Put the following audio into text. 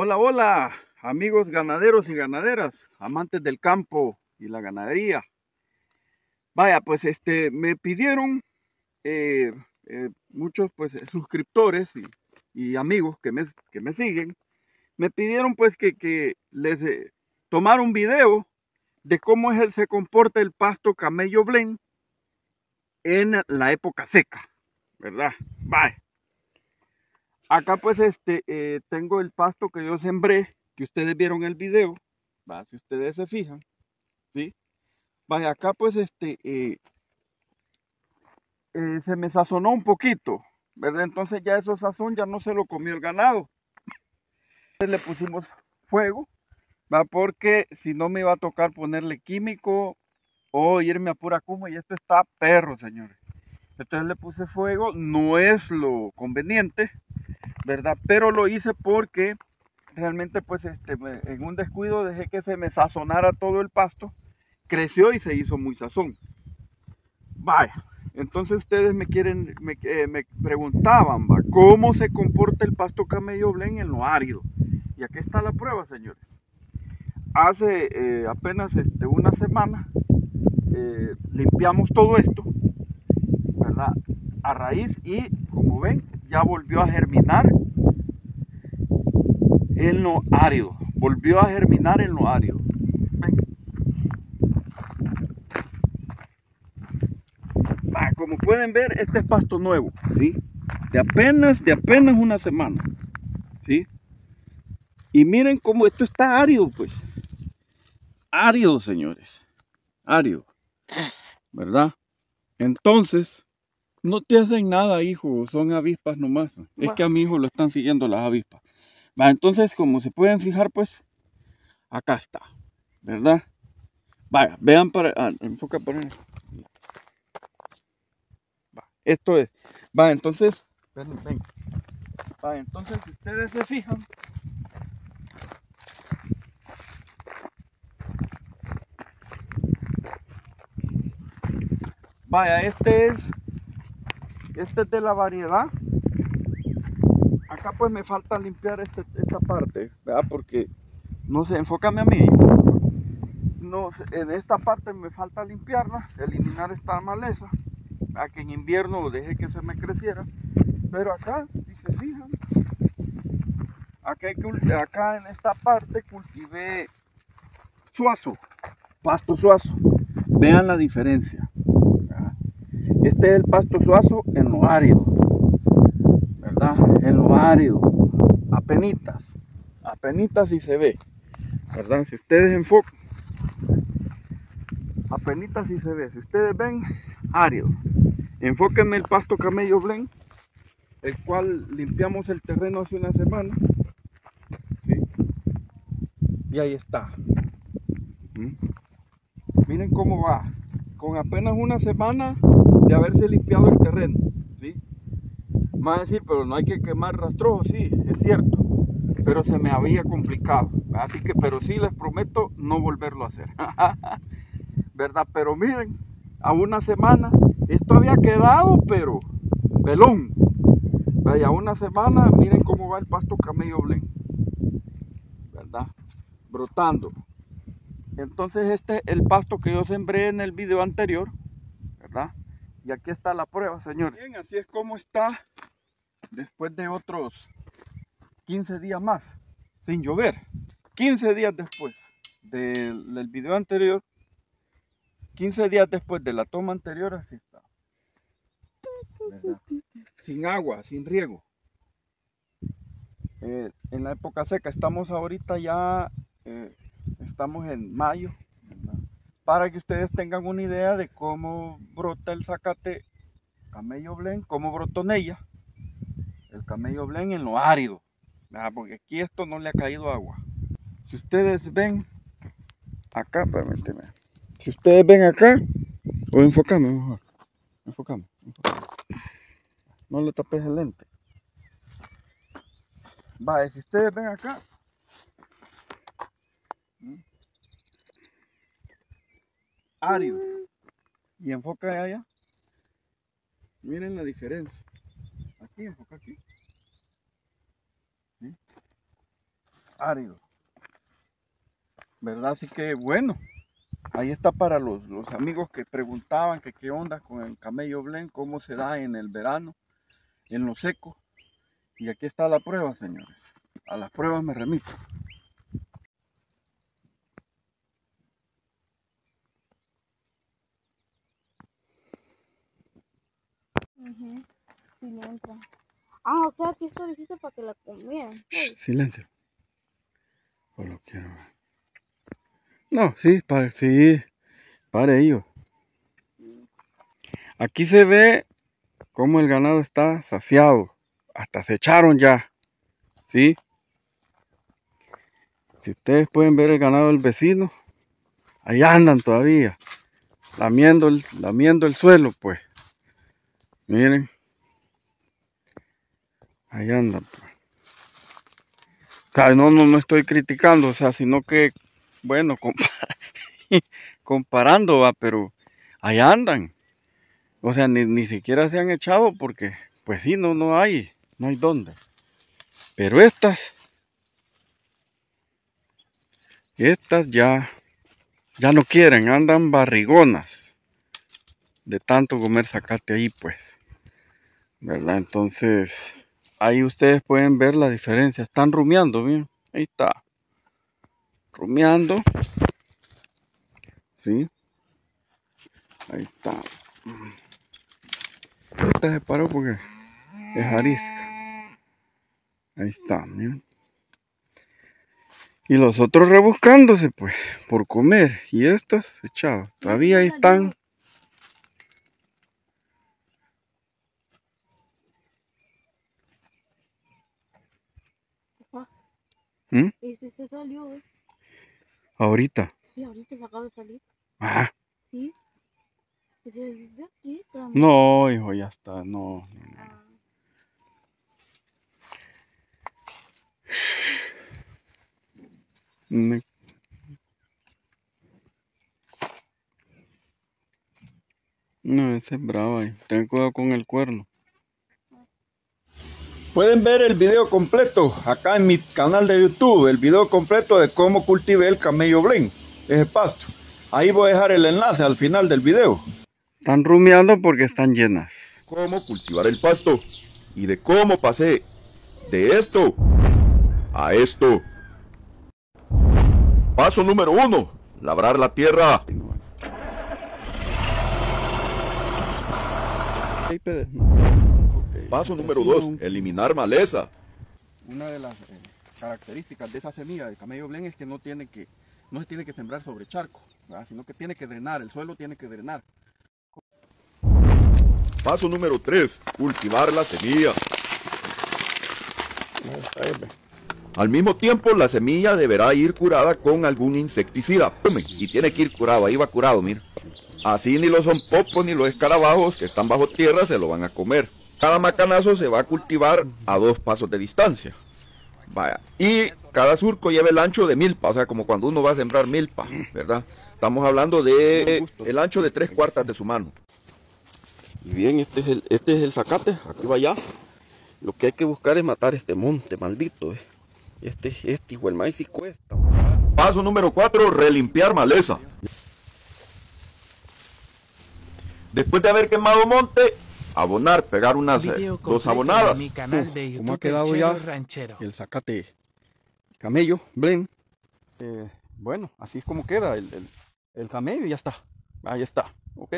Hola, hola, amigos ganaderos y ganaderas, amantes del campo y la ganadería. Vaya, pues este, me pidieron eh, eh, muchos pues suscriptores y, amigos que me, que me, siguen, me pidieron pues que, que les eh, tomara un video de cómo es el, se comporta el pasto camello blend en la época seca, ¿verdad? Vaya. Acá pues este, eh, tengo el pasto que yo sembré, que ustedes vieron el video, ¿va? si ustedes se fijan, ¿sí? Vaya, acá pues este, eh, eh, se me sazonó un poquito, ¿verdad? Entonces ya eso sazón ya no se lo comió el ganado. Entonces le pusimos fuego, ¿va? Porque si no me iba a tocar ponerle químico o irme a pura cuma y esto está perro, señores. Entonces le puse fuego, no es lo conveniente, ¿verdad? Pero lo hice porque realmente pues este, en un descuido dejé que se me sazonara todo el pasto, creció y se hizo muy sazón. Vaya, entonces ustedes me quieren, me, eh, preguntaban, ¿cómo se comporta el pasto camello blend en lo árido? Y aquí está la prueba, señores. Hace eh, apenas este, una semana eh, limpiamos todo esto, A raíz y como ven, ya volvió a germinar en lo árido. Volvió a germinar en lo árido. como pueden ver, este es pasto nuevo, ¿sí? De apenas, de apenas una semana, ¿sí? Y miren cómo esto está árido, pues. Árido, señores. Árido. ¿Verdad? Entonces, no te hacen nada, hijo, son avispas nomás. Es que a mi hijo lo están siguiendo las avispas. Va, entonces, como se pueden fijar, pues, acá está, ¿verdad? Vaya, vean para, ah, enfoca para Va, esto es. Va, entonces, ven, ven. Va, entonces, si ustedes se fijan, Vaya, este es este es de la variedad. Acá pues me falta limpiar este, esta parte, ¿verdad? Porque, no sé, enfócame a mí. No, en esta parte me falta limpiarla, eliminar esta maleza, a que en invierno dejé que se me creciera. Pero acá, si se fijan, acá en esta parte cultivé suazo, pasto suazo. Vean la diferencia. Este es el pasto suazo en lo árido, ¿verdad? En lo árido, apenitas, apenitas y se ve, ¿verdad? Si ustedes enfocan, apenitas y se ve, si ustedes ven, árido. Enfóquenme el pasto camello blend, el cual limpiamos el terreno hace una semana. Y ahí está. Miren cómo va, con apenas una semana de haberse limpiado el terreno, ¿sí? Me a decir, pero no hay que quemar rastrojo, sí, es cierto, pero se me había complicado, así que, pero sí les prometo no volverlo a hacer, ¿verdad? Pero miren, a una semana, esto había quedado, pero pelón, vaya, una semana, miren cómo va el pasto camello blend, ¿verdad? Brotando. Entonces este es el pasto que yo sembré en el video anterior. Y aquí está la prueba, señores. Bien, así es como está después de otros 15 días más, sin llover. 15 días después del, video anterior, 15 días después de la toma anterior, así está. Sin agua, sin riego. Eh, en la época seca, estamos ahorita ya, eh, estamos en mayo, para que ustedes tengan una idea de cómo brota el zacate camello blend, cómo brotó en ella, el camello blend en lo árido, porque aquí esto no le ha caído agua. Si ustedes ven acá, permíteme, si ustedes ven acá, o enfocame mejor, enfocame, no le tapes el lente. Vale, si ustedes ven acá, árido. Y enfoca allá. Miren la diferencia. Aquí, enfoca aquí. árido. ¿Verdad? Así que bueno, ahí está para los, los amigos que preguntaban que qué onda con el camello blend, cómo se da en el verano, en lo seco. Y aquí está la prueba, señores. A las pruebas me remito. Ujú, Sí le entra. Ah, o sea que esto lo hiciste para que la comieran. ¿sabes? Silencio. O lo quiero ver. No, sí, para, sí, para ello. Aquí se ve cómo el ganado está saciado. Hasta se echaron ya. ¿Sí? Si ustedes pueden ver el ganado del vecino, ahí andan todavía. Lamiendo el, lamiendo el suelo, pues. Miren. Ahí andan. pues. O sea, no, no, no estoy criticando, o sea, sino que, bueno, compa- comparando, va, pero ahí andan. O sea, ni, ni siquiera se han echado porque, pues sí, no, no hay, no hay dónde. Pero estas, estas ya, ya no quieren, andan barrigonas de tanto comer zacate ahí, pues. ¿Verdad? Entonces, ahí ustedes pueden ver la diferencia. Están rumiando, bien. Ahí está. Rumiando. ¿Sí? Ahí está. Esta se paró porque es arisca. Ahí está, miren. Y los otros rebuscándose, pues, por comer. Y estas echadas. Todavía ahí están. ¿Mm? Si se salió, ¿eh? Ahorita. Sí, ahorita se acaba de salir. Ah, Sí. Y se de aquí no, hijo, ya está. No, no, no. Ah, No, ese es bravo. ahí. Ten cuidado con el cuerno. Pueden ver el video completo acá en mi canal de YouTube. El video completo de cómo cultivé el camello blend. Ese pasto. Ahí voy a dejar el enlace al final del video. Están rumiando porque están llenas. cómo cultivar el pasto y de cómo pasé de esto a esto. Paso número uno, labrar la tierra. Paso número dos, eliminar maleza. Una de las eh, características de esa semilla de camello blend es que no tiene que no se tiene que sembrar sobre charco, ¿verdad? sino que tiene que drenar, el suelo tiene que drenar. Paso número tres, cultivar la semilla. Al mismo tiempo, la semilla deberá ir curada con algún insecticida. Y tiene que ir curado, ahí va curado, mira. Así ni los zompopos ni los escarabajos que están bajo tierra se lo van a comer. Cada macanazo se va a cultivar a dos pasos de distancia. Vaya. Y cada surco lleva el ancho de milpa, o sea, como cuando uno va a sembrar milpa, ¿verdad? Estamos hablando de el ancho de tres cuartas de su mano. Y bien, este es el, este es el zacate, aquí va allá. Lo que hay que buscar es matar este monte maldito. eh. Este, este hijo el maíz sí cuesta. Paso número 4, relimpiar maleza. Después de haber quemado monte, abonar, pegar unas eh, dos abonadas. mi canal de YouTube ¿cómo ha quedado ya? Chero Ranchero. el zacate camello blend. Eh, bueno, así es como queda el, el, el camello y ya está. Ahí está, ¿ok?